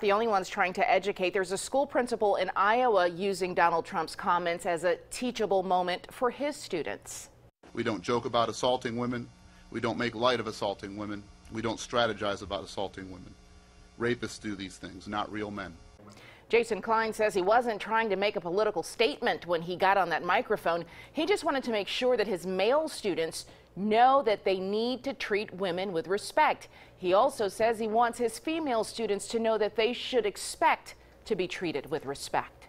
the only ones trying to educate. There's a school principal in Iowa using Donald Trump's comments as a teachable moment for his students. We don't joke about assaulting women. We don't make light of assaulting women. We don't strategize about assaulting women. Rapists do these things, not real men. Jason Klein says he wasn't trying to make a political statement when he got on that microphone. He just wanted to make sure that his male students know that they need to treat women with respect. He also says he wants his female students to know that they should expect to be treated with respect.